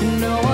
No